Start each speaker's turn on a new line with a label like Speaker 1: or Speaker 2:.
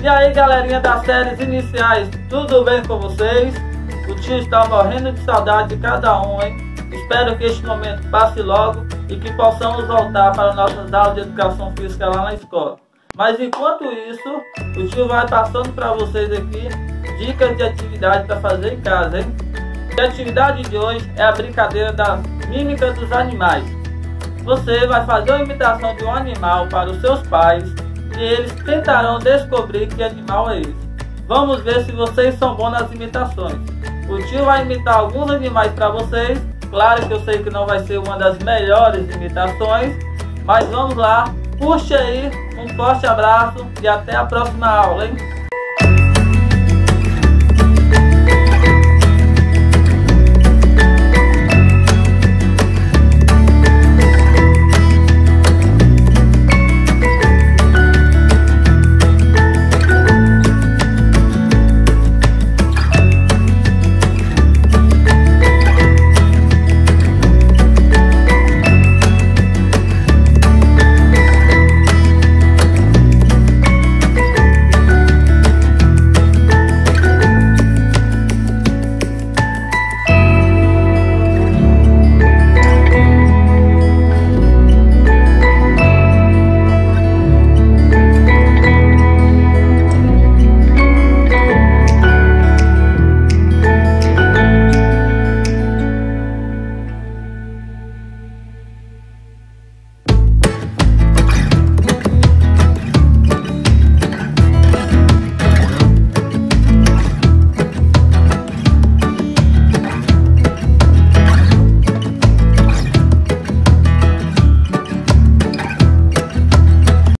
Speaker 1: E aí galerinha das séries iniciais, tudo bem com vocês? O tio está morrendo de saudade de cada um, hein? Espero que este momento passe logo e que possamos voltar para nossas aulas de educação física lá na escola. Mas enquanto isso, o tio vai passando para vocês aqui dicas de atividade para fazer em casa, hein? E a atividade de hoje é a brincadeira da mímica dos animais. Você vai fazer uma imitação de um animal para os seus pais e eles tentarão descobrir que animal é esse. Vamos ver se vocês são bons nas imitações. O tio vai imitar alguns animais para vocês. Claro que eu sei que não vai ser uma das melhores imitações, mas vamos lá. Puxe aí, um forte abraço e até a próxima aula, hein?